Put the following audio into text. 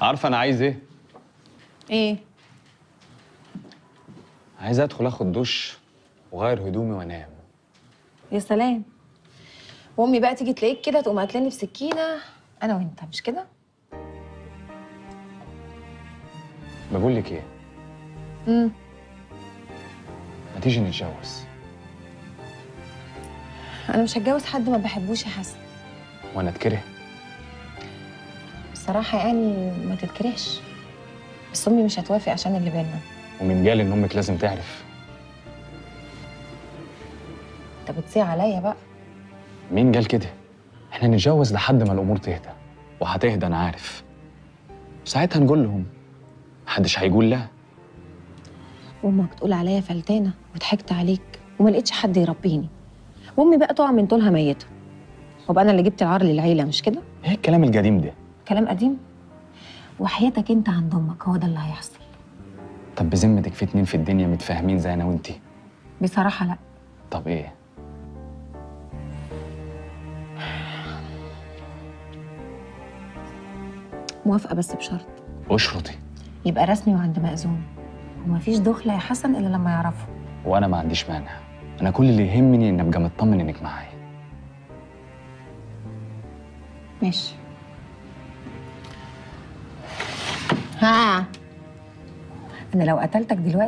عارفة أنا عايز إيه؟ إيه؟ عايز أدخل آخد دش وغير هدومي وأنام. يا سلام. وأمي بقى تيجي تلاقيك كده تقوم قاتلاني بسكينه أنا وأنت مش كده؟ بقول لك إيه؟ امم ما تيجي نتجوز. أنا مش هتجوز حد ما بحبوش يا حسن. وأنا أتكره. بصراحة يعني ما تتكرهش. بس أمي مش هتوافق عشان اللي بينا ومن قال إن أمك لازم تعرف. انت بتصيع عليا بقى. مين قال كده؟ إحنا نتجوز لحد ما الأمور تهدى. وهتهدى أنا عارف. ساعتها نقول لهم محدش هيقول لا. وامك تقول عليا فلتانة وضحكت عليك وما لقيتش حد يربيني. وأمي بقى تقع من طولها ميتة. وابقى أنا اللي جبت العار للعيلة مش كده؟ إيه الكلام القديم ده؟ كلام قديم؟ وحياتك انت عند أمك هو ده اللي هيحصل. طب بذمتك في اتنين في الدنيا متفاهمين زي أنا وانتي؟ بصراحة لا. طب إيه؟ موافقة بس بشرط. اشرطي يبقى رسمي وعند مأذون. ومفيش دخله يا حسن إلا لما يعرفوا وأنا ما عنديش مانع. أنا كل اللي يهمني ان أبقى مطمن إنك معايا. ماشي. أنا لو قتلتك دلوقتي